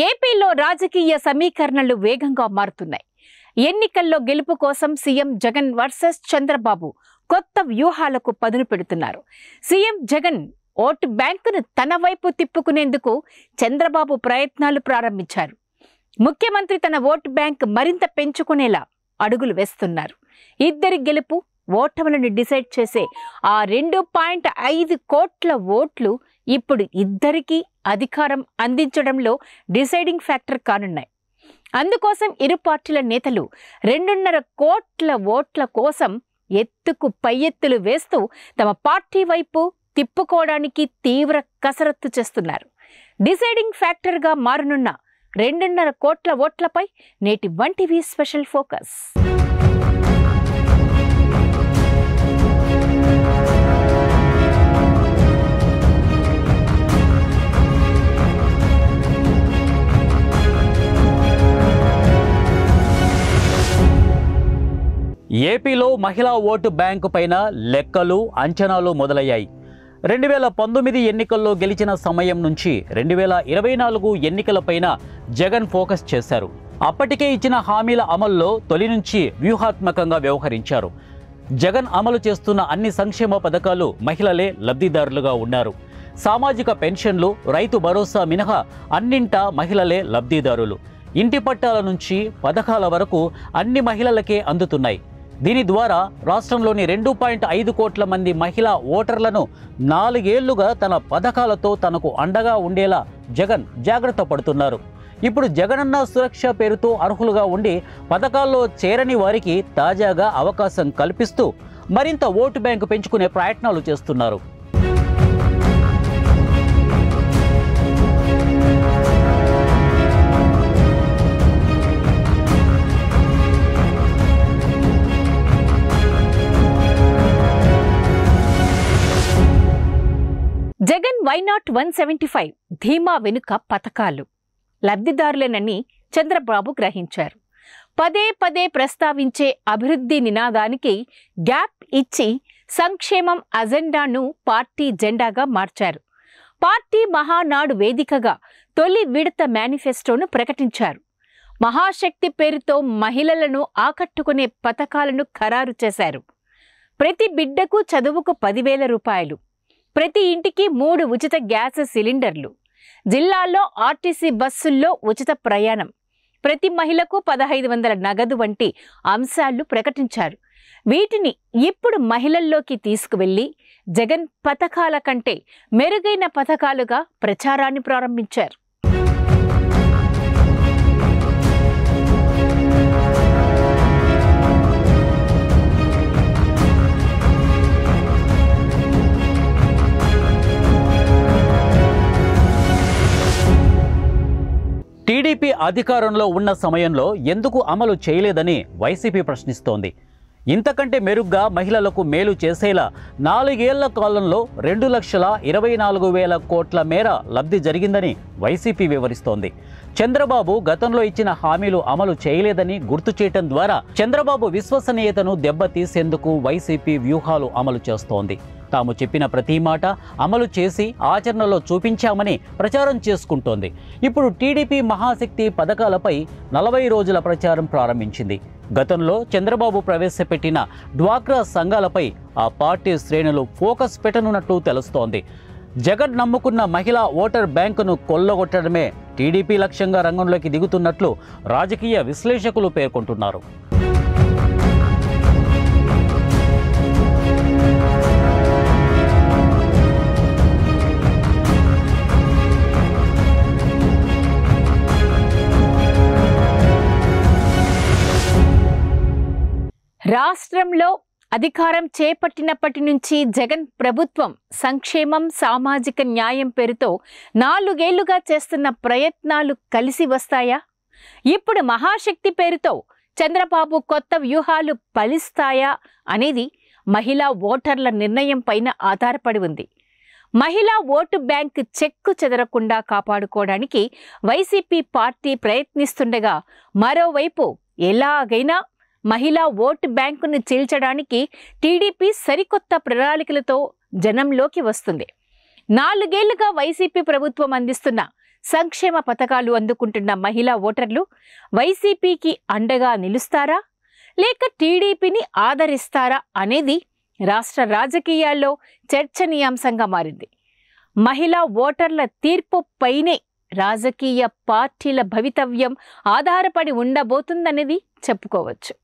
ఏపీలో రాజకీయ సమీకరణలు వేగంగా మారుతున్నాయి. ఎన్నికల్లో గెలుపు కోసం సీఎం జగన్ వర్సెస్ చంద్రబాబు కొత్త వ్యూహాలకు పదును పెడుతున్నారు. సీఎం జగన్ ఓటు బ్యాంకును తన వైపు తిప్పుకునేందుకు చంద్రబాబు ప్రయత్నాలు ప్రారంభించారు. ముఖ్యమంత్రి తన ఓటు బ్యాంక్ మరింత పెంచుకునేలా అడుగులు వేస్తున్నారు. ఇద్దరి గెలుపు ఓటములను డిసైడ్ చేసే ఆ రెండు పాయింట్ ఐదు కోట్ల ఓట్లు ఇప్పుడు ఇద్దరికీ అధికారం అందించడంలో డిసైడింగ్ ఫ్యాక్టర్ కానున్నాయి. అందుకోసం ఇరు పార్టీల నేతలు రెండున్నర కోట్ల ఓట్ల కోసం ఎత్తుకు పై ఎత్తులు వేస్తూ తమ పార్టీ వైపు తిప్పుకోవడానికి తీవ్ర కసరత్తు చేస్తున్నారు. డిసైడింగ్ ఫ్యాక్టర్గా మారనున్న రెండున్నర కోట్ల ఓట్లపై నేటి వంటివి స్పెషల్ ఫోకస్. ఏపీలో మహిళా ఓటు బ్యాంకు పైన లెక్కలు అంచనాలు మొదలయ్యాయి. రెండు వేల పంతొమ్మిది ఎన్నికల్లో గెలిచిన సమయం నుంచి రెండు వేల ఇరవై నాలుగు ఎన్నికలపైన జగన్ ఫోకస్ చేశారు. అప్పటికే ఇచ్చిన హామీల అమల్లో తొలి నుంచి వ్యూహాత్మకంగా వ్యవహరించారు. జగన్ అమలు చేస్తున్న అన్ని సంక్షేమ పథకాలు మహిళలే లబ్ధిదారులుగా ఉన్నారు. సామాజిక పెన్షన్లు రైతు భరోసా మినహా అన్నింటా మహిళలే లబ్ధిదారులు. ఇంటి పట్టాల నుంచి పథకాల వరకు అన్ని మహిళలకే అందుతున్నాయి. దీని ద్వారా రాష్ట్రంలోని రెండు పాయింట్ ఐదు కోట్ల మంది మహిళా ఓటర్లను నాలుగేళ్ళుగా తన పథకాలతో తనకు అండగా ఉండేలా జగన్ జాగ్రత్త పడుతున్నారు. ఇప్పుడు జగనన్న సురక్ష పేరుతో అర్హులుగా ఉండి పథకాల్లో చేరని వారికి తాజాగా అవకాశం కల్పిస్తూ మరింత ఓటు బ్యాంకు పెంచుకునే ప్రయత్నాలు చేస్తున్నారు. Why not one seventy five ధీమా వెనుక పథకాలు. లబ్ధిదారులేనని చంద్రబాబు గ్రహించారు. పదే పదే ప్రస్తావించే అభివృద్ధి నినాదానికి గ్యాప్ ఇచ్చి సంక్షేమం అజెండాను పార్టీ జెండాగా మార్చారు. పార్టీ మహానాడు వేదికగా తొలి విడత మేనిఫెస్టోను ప్రకటించారు. మహాశక్తి పేరుతో మహిళలను ఆకట్టుకునే పథకాలను ఖరారు చేశారు. ప్రతి బిడ్డకు చదువుకు పదివేల రూపాయలు. ప్రతి ఇంటికి మూడు ఉచిత గ్యాస్ సిలిండర్లు. జిల్లాల్లో ఆర్టీసీ బస్సుల్లో ఉచిత ప్రయాణం. ప్రతి మహిళకు పదహైదు వందల నగదు వంటి అంశాలు ప్రకటించారు. వీటిని ఇప్పుడు మహిళల్లోకి తీసుకువెళ్ళి జగన్ పథకాల కంటే మెరుగైన పథకాలుగా ప్రచారాన్ని ప్రారంభించారు. టీడీపీ అధికారంలో ఉన్న సమయంలో ఎందుకు అమలు చేయలేదని వైసీపీ ప్రశ్నిస్తోంది. ఇంతకంటే మెరుగ్గా మహిళలకు మేలు చేసేలా నాలుగేళ్ళ కాలంలో రెండు లక్షల ఇరవై నాలుగు వేల కోట్ల మేర లబ్ధి జరిగిందని వైసీపీ వివరిస్తోంది. చంద్రబాబు గతంలో ఇచ్చిన హామీలు అమలు చేయలేదని గుర్తు చేయటం ద్వారా చంద్రబాబు విశ్వసనీయతను దెబ్బతీసేందుకు వైసీపీ వ్యూహాలు అమలు చేస్తోంది. తాము చెప్పిన ప్రతి మాట అమలు చేసి ఆచరణలో చూపించామని ప్రచారం చేసుకుంటోంది. ఇప్పుడు టీడీపీ మహాశక్తి పథకాలపై నలభై రోజుల ప్రచారం ప్రారంభించింది. గతంలో చంద్రబాబు ప్రవేశపెట్టిన డ్వాక్రా సంఘాలపై ఆ పార్టీ శ్రేణులు ఫోకస్ పెట్టనున్నట్లు తెలుస్తోంది. జగన్ నమ్ముకున్న మహిళా ఓటర్ బ్యాంకును కొల్లగొట్టడమే టీడీపీ లక్ష్యంగా రంగంలోకి దిగుతున్నట్లు రాజకీయ విశ్లేషకులు పేర్కొంటున్నారు. రాష్ట్రంలో అధికారం చేపట్టినప్పటి నుంచి జగన్ ప్రభుత్వం సంక్షేమం సామాజిక న్యాయం పేరుతో నాలుగేళ్ళుగా చేస్తున్న ప్రయత్నాలు కలిసి వస్తాయా? ఇప్పుడు మహాశక్తి పేరుతో చంద్రబాబు కొత్త వ్యూహాలు ఫలిస్తాయా అనేది మహిళా ఓటర్ల నిర్ణయం పైన ఆధారపడి ఉంది. మహిళా ఓటు బ్యాంక్ చెక్కు చెదరకుండా కాపాడుకోవడానికి వైసీపీ పార్టీ ప్రయత్నిస్తుండగా మరోవైపు ఎలాగైనా మహిళా ఓటు బ్యాంకును చీల్చడానికి టీడీపీ సరికొత్త ప్రణాళికలతో జనంలోకి వస్తుంది. నాలుగేళ్ళుగా వైసీపీ ప్రభుత్వం అందిస్తున్న సంక్షేమ పథకాలు అందుకుంటున్న మహిళా ఓటర్లు వైసీపీకి అండగా నిలుస్తారా? లేక టీడీపీని ఆదరిస్తారా అనేది రాష్ట్ర రాజకీయాల్లో చర్చనీయాంశంగా మారింది. మహిళా ఓటర్ల తీర్పు పైనే రాజకీయ పార్టీల భవితవ్యం ఆధారపడి ఉండబోతుందనేది చెప్పుకోవచ్చు.